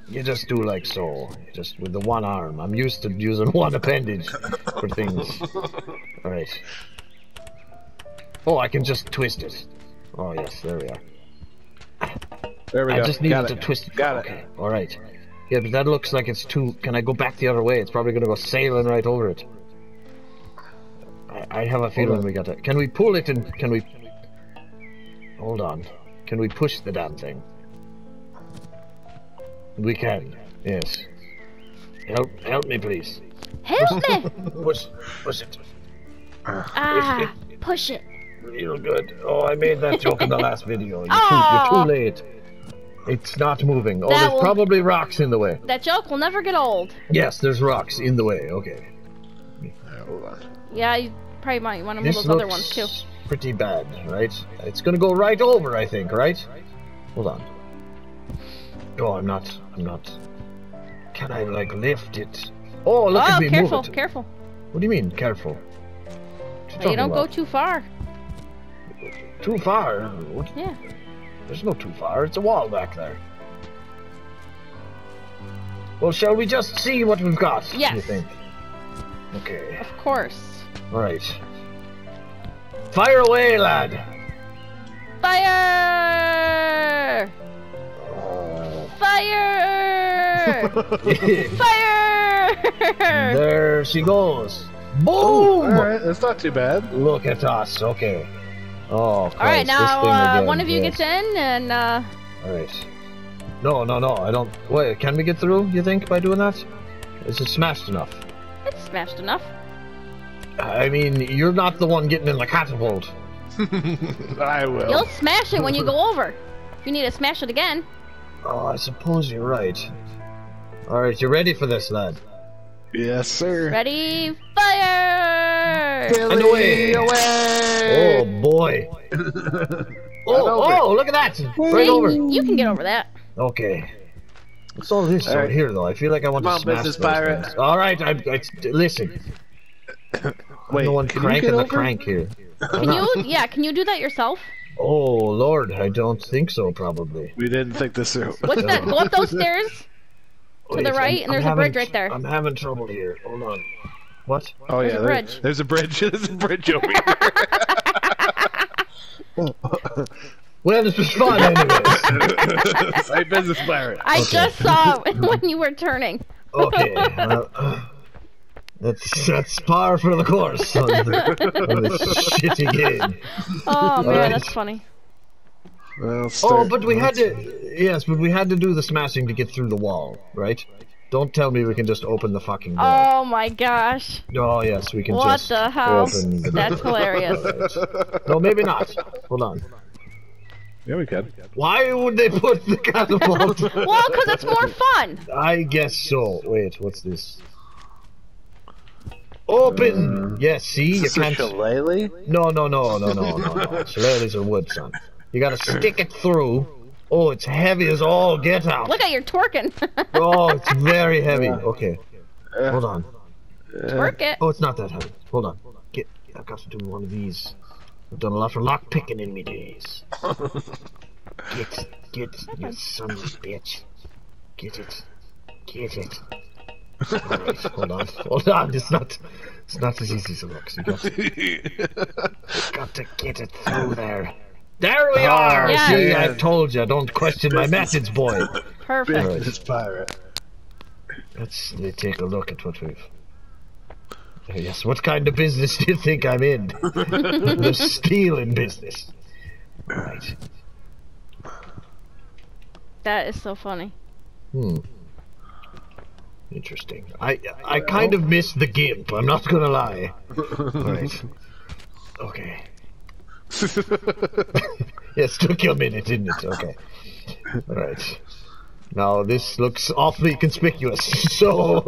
you just do like so. Just with the one arm. I'm used to using one appendage for things. All right. Oh, I can just twist it. Oh yes, there we are. There we I go. just needed to twist it. Got okay. it. All right. Yeah, but that looks like it's too. Can I go back the other way? It's probably gonna go sailing right over it. I, I have a feeling we got to. Can we pull it and can we? Hold on. Can we push the damn thing? We can. Yes. Help! Help me, please. Help me! Push! Push it. ah, push it. Real good. Oh, I made that joke in the last video. You're, too, you're too oh. late. It's not moving. Oh, That there's will- probably rocks in the way. That joke will never get old. Yes, there's rocks in the way. Okay. Hold on. Yeah, you probably might want to move This those other ones too. pretty bad, right? It's gonna go right over, I think, right? Hold on. Oh, I'm not. I'm not. Can I like lift it? Oh, look oh, at me careful, move it. careful. What do you mean, careful? You don't go too far. Too far. What? Yeah. There's no too far. It's a wall back there. Well, shall we just see what we've got? Yes. You think? Okay. Of course. All right. Fire away, lad. Fire! Oh. Fire! Fire! there she goes. Boom! Alright, that's not too bad. Look at us. Okay. Oh, Christ, All right, this now thing uh, again, one of you yes. gets in, and uh, All right. No, no, no. I don't. Wait, can we get through? You think by doing that? Is it smashed enough? it's smashed enough. I mean, you're not the one getting in the catapult. I will. You'll smash it when you go over. If you need to smash it again. Oh, I suppose you're right. All right, you ready for this, lad? Yes, sir. Ready? Fire! And away. away! Oh boy. oh, oh, look at that! Right See? over. You can get over that. Okay. What's all this All over right. here, though? I feel like I want Come to on, smash business those pirate. things. All right, I, I listen. Wait, no one can you cranking the crank here. Can you? Yeah, can you do that yourself? Oh Lord, I don't think so. Probably. We didn't think this through. What's that? Go up those stairs. Wait, the right, I'm- and there's I'm a bridge right there. I'm having trouble here. Hold on. What? Oh There's yeah, a there- there's a bridge. There's a bridge over here. Well, this was fun, anyways. Say business pirate. I Okay. just saw it when you were turning. okay. Well, that's that's par for the course on, the, on this shitty game. Oh man, right. that's funny. Well, Oh, but we had to. Yes, but we had to do the smashing to get through the wall, right? Don't tell me we can just open the fucking door. Oh my gosh. Oh, yes, we can What just the hell? open the That's hilarious. No, maybe not. Hold on. Yeah, we can. Why would they put the catapult? Well, because it's more fun. I guess so. Wait, what's this? Open! Hmm. yes, see? You Is this can't. shillelagh? No, no, no, no, no, no, no. Shillelaghs are wood, son. You gotta stick it through, Oh, it's heavy as all get out. Look at your twerking. Oh, it's very heavy. Okay, Uh, hold on. Twerk it. Oh, it's not that heavy. Hold on. Get. I've got to do one of these. I've done a lot of lock picking in me days. Get, get, you son of a bitch. Get it. Get it. Alright, hold on. Hold on. It's not. It's not as easy as it looks. You got to, got to get it through there. There we are. Yes. See, I told you. Don't question my methods, boy. Perfect. Business pirate. Let's take a look at what we've. Yes, what kind of business do you think I'm in? the stealing business. Right. That is so funny. Hmm. Interesting. I I kind of miss the gimp. I'm not gonna lie. Right. Okay. Yes, took you a minute, didn't it? Okay. All right. Now this looks awfully conspicuous. So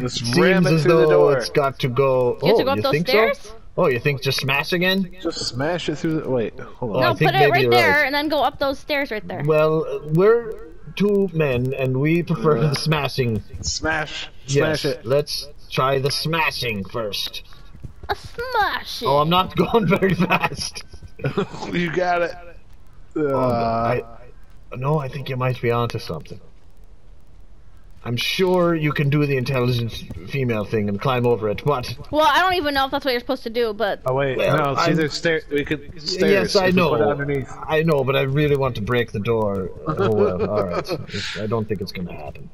Let's seems as through the though door. it's got to go. You oh, to go up you those think stairs? so? Oh, you think just smash again? Just smash it through the. Wait, hold Oh, on. I No, think put it right there right. and then go up those stairs right there. Well, uh, we're two men, and we prefer the smashing. Smash. Yes, Smash it. let's try the smashing first. A smash it. Oh, I'm not going very fast. you got it. Uh, I, no, I think you might be onto something. I'm sure you can do the intelligent female thing and climb over it, but well, I don't even know if that's what you're supposed to do, but oh wait, Well, no. See, I'm- there's stairs. We could stairs. yes, I know. Underneath. I know, but I really want to break the door. Oh well, all right. I don't think it's going to happen.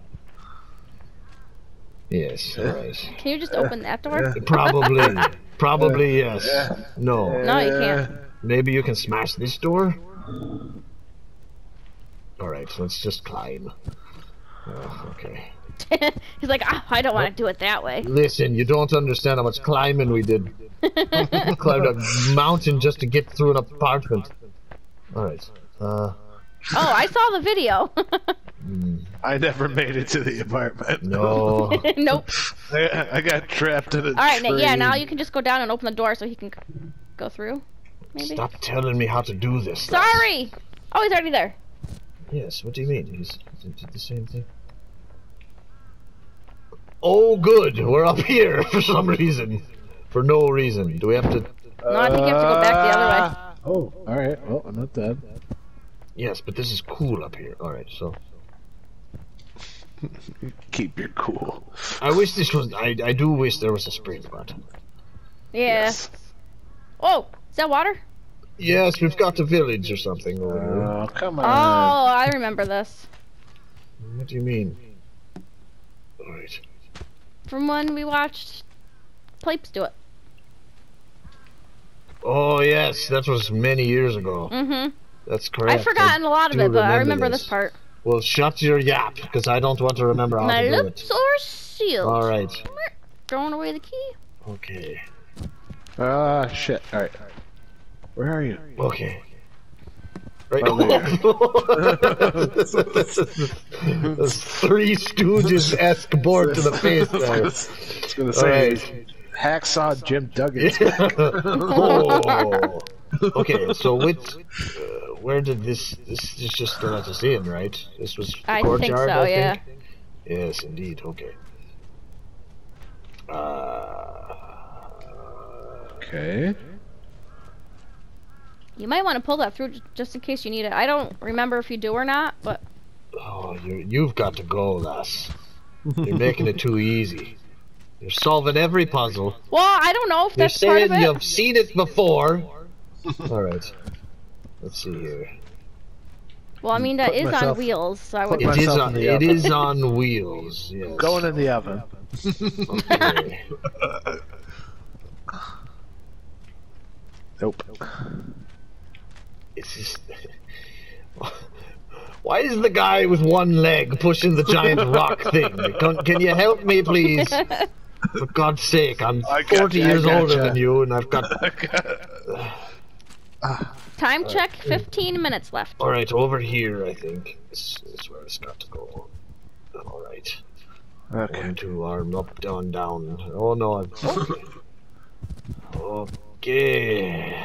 Yes, all right. can you just open that door? Probably, probably yes. No, No, you can't. maybe you can smash this door. All right, let's just climb. Oh, okay. He's like, ah, I don't want to do it that way. Listen, you don't understand how much climbing we did. Climbed a mountain just to get through an apartment. All right. Uh, Oh, I saw the video. Mm. I never made it to the apartment. no. nope. I, I got trapped in a All right, now, yeah, now you can just go down and open the door so he can go through. Maybe. Stop telling me how to do this. Sorry. Oh, he's already there. Yes. What do you mean? He's he did the same thing. Oh, good. We're up here for some reason. For no reason. Do we have to? No, I think you have to go back the other way. Uh, oh, all right. Well, I'm not dead. Yes, but this is cool up here. All right. So Keep your cool. I wish this was. I I do wish there was a spring button. Yeah. Yes. Oh, is that water? Yes, we've got a village or something over here. Oh, come on. Oh. I remember this. What do you mean? All right. From when we watched Plapes do it. Oh yes, that was many years ago. Mm-hmm. That's correct. I've forgotten a lot of it, but I remember remember this. this part. Well, shut your yap, because I don't want to remember how My to do lips are sealed. All right. Throwing away the key. Okay. Ah, shit. All right. Where are you? Okay. Right. Oh, there. Three Stooges esque board to the face I there. was gonna say right. hacksaw Jim Duggan. oh. Okay, so which, uh, where did this? This is just to let us in, right? This was the I think courtyard, so, I yeah. think? Yes, indeed. Okay. Uh, Okay. You might want to pull that through just in case you need it. I don't remember if you do or not, but oh, you you've got to go, lass. You're making it too easy. You're solving every puzzle. well, I don't know if You're that's part saying of it. you've seen it before. All right. Let's see here. Well, I mean that Put is myself- on wheels, so I put would. It is on. in the It oven. is on wheels. Yes. Going in the oven. Okay. Nope. It's just. Why is the guy with one leg pushing the giant rock thing? Can, can you help me, please? For God's sake, I'm I 40 you, years got older you. than you, and I've got. Time check. 15 minutes left. All right, over here, I think. This is where it's got to go. All right. Okay. One, two, arm up, down, down. Oh no, I've. Oh. Okay.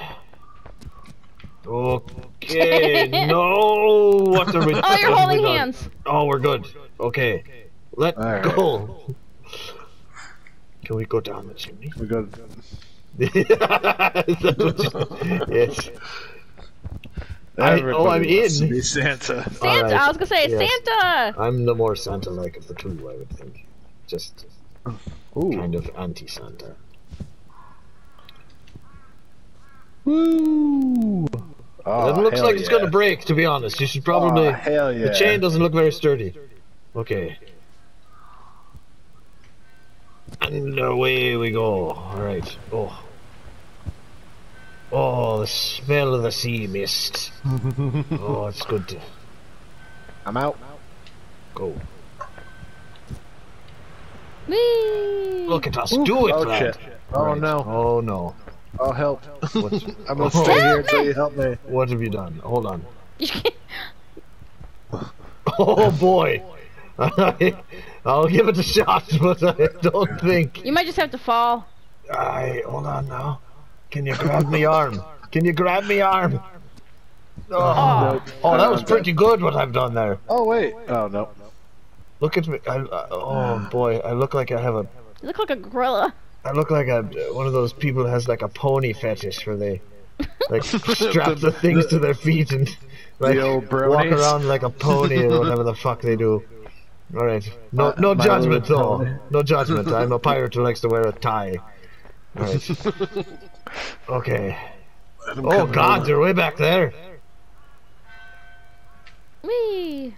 Okay, no. What are we? Oh, you're what have we holding hands. Oh, we're good. Okay, let All right. go. Can we go down the chimney? We go. Is that what you- yes. I- oh, I'm Everybody in. Santa. Santa. Alright, I was gonna say yes. Santa. I'm the more Santa-like of the two, I would think. Just Ooh. kind of anti-Santa. Woo! Oh, it ah, looks hell like it's gonna break, to be honest. You should probably. Oh, hell yeah. The chain doesn't look very sturdy. Okay. And away we go. Alright. Oh. Oh, the smell of the sea mist. oh, it's good to I'm out. go. Whee! Look at us. Do it, oh lad. Oh Right. no. Oh no. Oh help. I'm gonna stay here Help until you help me. what have you done? Hold on. Oh boy. I'll give it a shot, but I don't think. you might just have to fall. I hold on now. Can you grab me arm? Can you grab me arm? Oh, Nope. oh that was pretty good what I've done there. Oh wait. Oh no. Look at me. I, I, oh boy, I look like I have a. You look like a gorilla. I look like a one of those people that has like a pony fetish where they like strap the things to their feet and like walk around like a pony or whatever the fuck they do. All right, no Uh, no my judgment little though. No judgment. I'm a pirate who likes to wear a tie. All right. Okay. Oh God, over. they're way back there. Whee!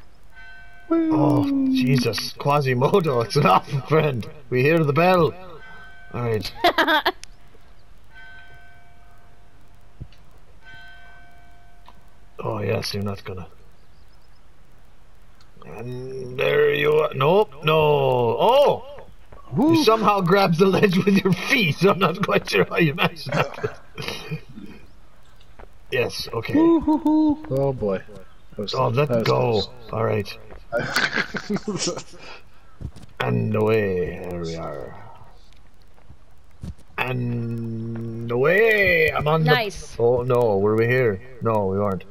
Oh Jesus, Quasimodo, it's an awful friend. We hear the bell. All right. Oh yes, you're not gonna. And there you are. Nope, no. Oh, you somehow grabs the ledge with your feet. So I'm not quite sure how you managed that. yes. Okay. Oh boy. That was- Oh, let that go. close. All right. And away. There we are. And away. I'm on Nice. the. Oh no, were we here? No, we weren't.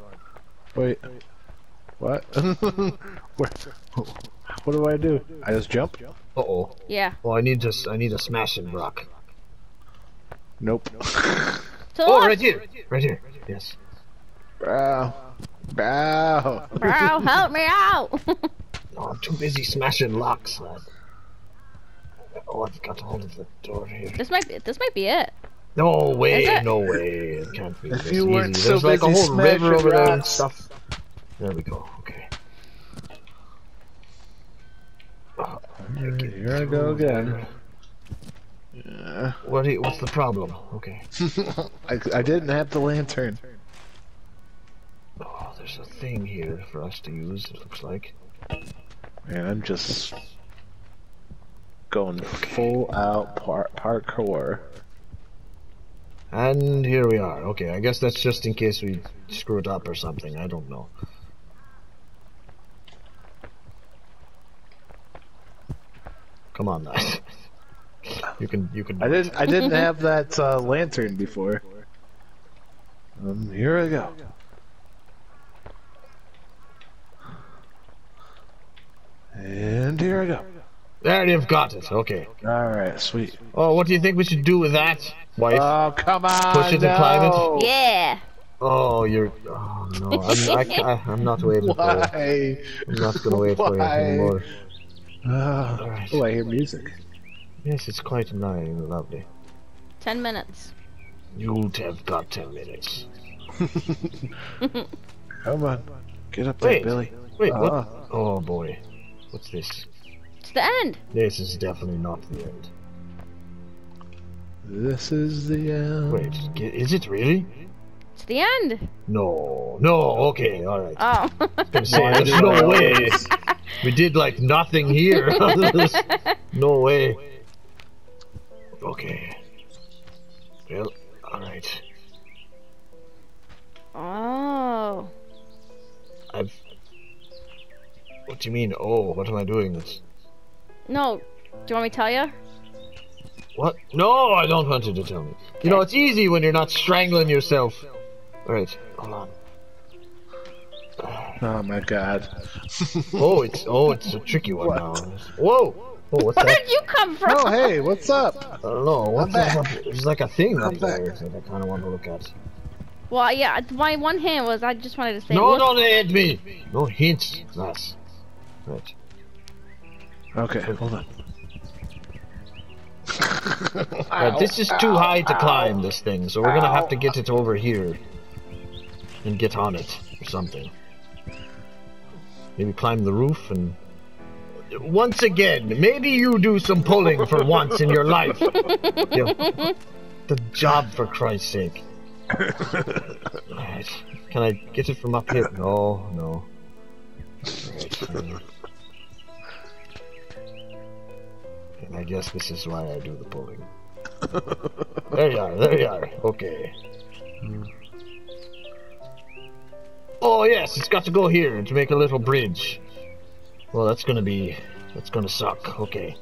Wait. What? Where? What do I do? I just jump? Uh oh. Yeah. Well, I need to. I need a smashing rock. Nope. To the Oh, left. right here. Right here. Yes. Bow. Bow. Bro, help me out. Oh, I'm too busy smashing locks, lad. Oh, I've got hold of the door here. this might be. This might be it. No way, it? no way. It can't be If this you easy. weren't There's so like a busy whole river smashing over there and stuff. There we go. Okay. Oh, Here I go again. Yeah. what? do you- what's the problem? Okay. I, I didn't have the lantern. Oh, there's a thing here for us to use. It looks like. Man, I'm just going full out par- parkour. And here we are. Okay, I guess that's just in case we screw it up or something. I don't know. Come on, lad. You can. You can. I didn't. I didn't have that uh, lantern before. Um, here I go. And here I go. There you've got it. Okay. All right, sweet. Oh, what do you think we should do with that, wife? Oh, come on! Push it and climb it? Yeah. oh, you're. Oh no, I'm. I, ca- I'm not waiting for you. Why? I'm not gonna wait for you Why? anymore. Ah. Alright. Oh, I hear music. Yes, it's quite nice and lovely. Ten minutes. You'd have got ten minutes. Come on, get up there, Wait. Billy. Wait, Ah. what? Oh boy, what's this? It's the end. This is definitely not the end. This is the end. Wait, is it really? It's the end. No, no. Okay, all right. Oh. say, there's no way. We did like nothing here. No way. Okay. Well, alright. oh. I've. What do you mean? Oh, what am I doing? This? No. Do you want me to tell you? What? No, I don't want you to tell me. You know, it's easy when you're not strangling yourself Alright, hold on. Oh my god. Oh, it's oh, it's a tricky one What? now. Whoa! Oh, what's Where that? did you come from? Oh hey, what's up? I don't know. What's back. that? up- There's like a thing I'm up there that I kind of want to look at. Well, yeah, my one hand was, I just wanted to say, No, look- don't hit me. No hints, class. Right. Okay, hold on. Right, this is too high to climb this thing, so we're gonna have to get it over here and get on it or something. Maybe climb the roof and. Once again, maybe you do some pulling for once in your life. Yeah. The job, for Christ's sake. Right. Can I get it from up here? No, no. Right. um, And I guess this is why I do the pulling. there you are, there you are. Okay. Oh yes, it's got to go here to make a little bridge. Well, that's gonna be, that's gonna suck. Okay.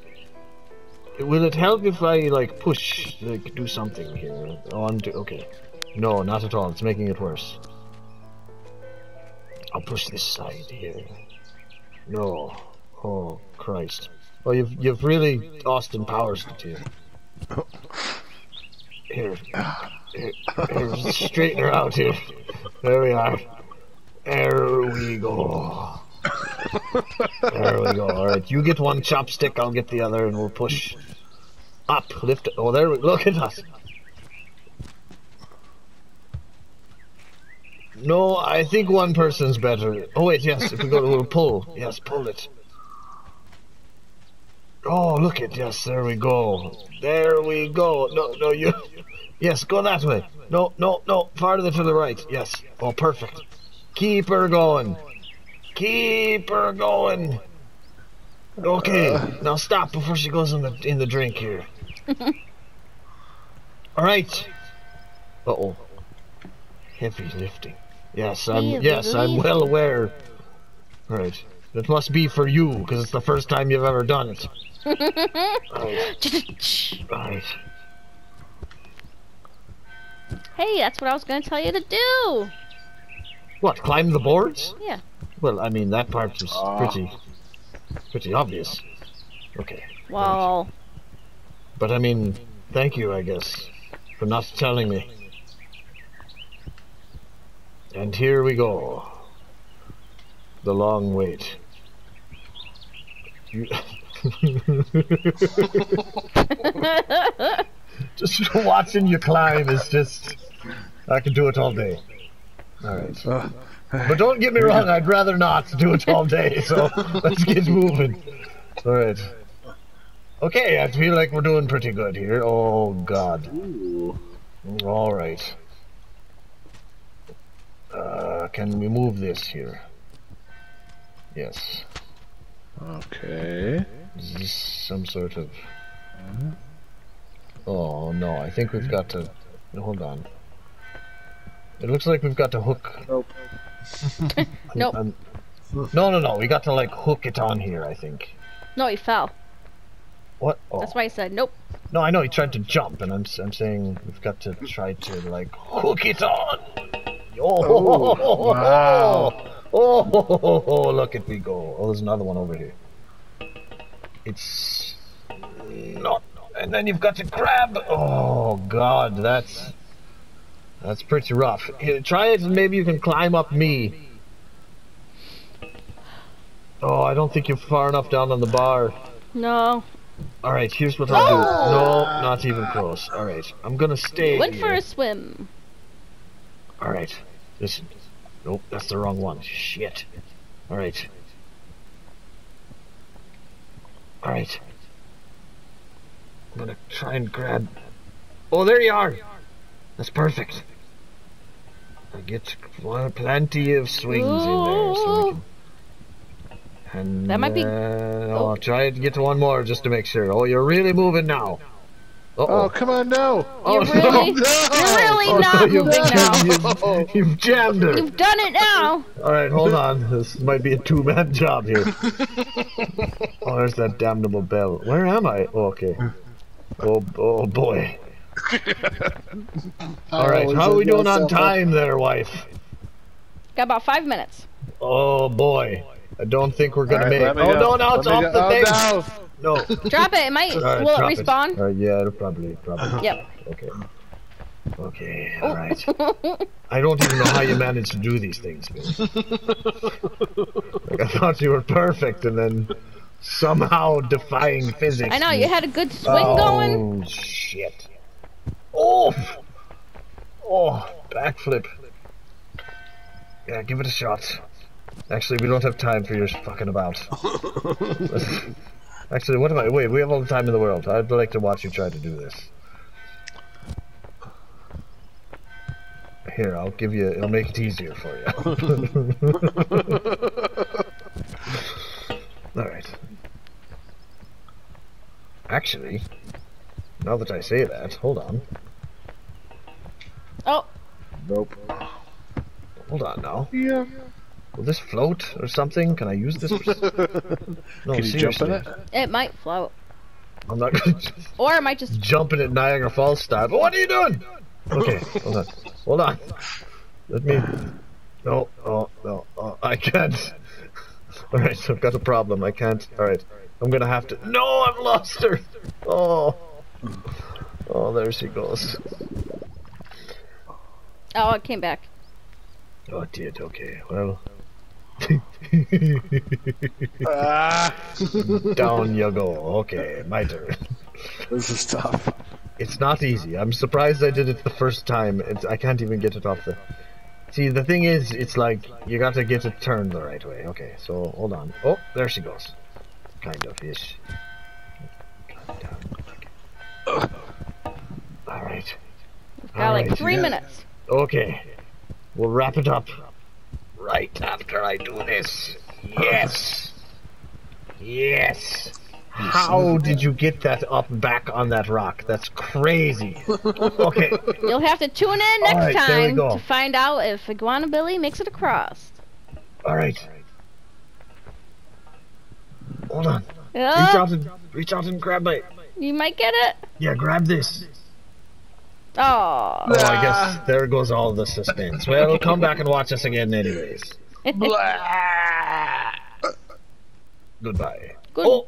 Will it help if I like push, like do something here? On to okay. No, not at all. It's making it worse. I'll push this side here. No. Oh Christ. Well, you've you've really Austin Powers it. Here, here, here straighten her out here. There we are. There we go. There we go. All right, you get one chopstick, I'll get the other, and we'll push up. Lift. Oh, there we. Look at us. No, I think one person's better. Oh wait, yes. If we go to a pull, yes, pull it. Oh, look at Yes, there we go. There we go. No, no, you. Yes, go that way. No, no, no. Farther to the right. Yes. Oh, perfect. Keep her going. Keep her going. Okay, now stop before she goes in the in the drink here. All right. Uh oh. Heavy lifting. Yes, I'm. Yes, I'm well aware. All right. It must be for you because it's the first time you've ever done it. Right. Right. hey, that's what I was going to tell you to do. What? Climb the boards? Yeah. Well, I mean that part was Ah. pretty, pretty obvious. Okay. Well, But I mean, thank you, I guess, for not telling me. And here we go. The long wait. You... just watching you climb is just. I can do it all day. Alright. Uh, But don't get me wrong, I'd rather not do it all day, so let's get moving. Alright. Okay, I feel like we're doing pretty good here. Oh, God. Alright. Uh, can we move this here? Yes. okay. Is this some sort of... Oh, no, I think we've got to... Hold on. It looks like we've got to hook... Nope. Nope. I'm- No, no, no, we got to, like, hook it on here, I think. no, he fell. What? Oh. That's why I said nope. No, I know he tried to jump, and I'm s- I'm saying we've got to try to like hook it on. Oh, Oh, wow. oh, look at me go! Oh, there's another one over here. It's not, and then you've got to grab. Oh God, that's that's pretty rough. Here, try it, and maybe you can climb up me. Oh, I don't think you're far enough down on the bar. No. All right, here's what I'll do. No, not even close. All right, I'm gonna stay Went here. for a swim. All right, listen. Nope, that's the wrong one. Shit. All right. All right. I'm gonna try and grab. Oh, there you are. That's perfect. I get plenty of swings in there, so we can. And, That might be- Uh, oh. I'll try to get to one more just to make sure. Oh, you're really moving now. Uh-oh. Oh, come on, no. Oh, You're really, no. you're really Oh, not you've, moving now. you've, you've jammed her. You've done it now. All right, hold on. This might be a two-man job here. oh, there's that damnable bell. Where am I? Oh, okay. Oh, oh boy. All right, how are we doing on time there, wife? Got about five minutes. Oh boy, I don't think we're gonna All right, make. let me Oh go. no, now it's off me the go. thing. Oh, No. Drop it. It might. All right, will it drop respawn? Uh, yeah, it'll probably, probably. Yep. Okay. Okay. All right. I don't even know how you managed to do these things. man. Like, I thought you were perfect, and then somehow defying physics. I know you had a good swing oh, going. shit. Oh. Oh, backflip. Yeah, give it a shot. Actually, we don't have time for your fucking about. Actually, what am I? Wait, we have all the time in the world. I'd like to watch you try to do this. Here, I'll give you. It'll make it easier for you. all right. Actually, now that I say that, hold on. Oh, Nope. Hold on now. Yeah. Will this float or something? Can I use this? For... No, Can you jump in it? it might float, I'm not gonna or it might just. jumping at Niagara Falls style. What are you doing? Okay, hold on. Hold on. Let me. No, oh, no, oh, I can't. Alright, so I've got a problem. I can't. Alright, I'm gonna have to. No, I've lost her! Oh. Oh, there she goes. Oh, it came back. Oh, it did. Okay, well. Ah, Down you go. Okay, my turn. this is tough. It's not easy. I'm surprised I did it the first time. It's, I can't even get it off the. See, the thing is, it's like you got to get it turned the right way. Okay, so hold on. Oh, there she goes. Kind of ish. All right. Got like Alright, three yeah. minutes. Okay. We'll wrap it up right after I do this. Yes. Yes. How did you get that up back on that rock? That's crazy. Okay. You'll have to tune in next Alright, there we time to find out if Iguana Billy makes it across. All right. Hold on. Uh, reach Oh, out and reach out and grab my. You might get it. Yeah, grab this. Oh. Oh, I guess there goes all the suspense. Well, come back and watch us again, anyways. Goodbye. Good. Oh,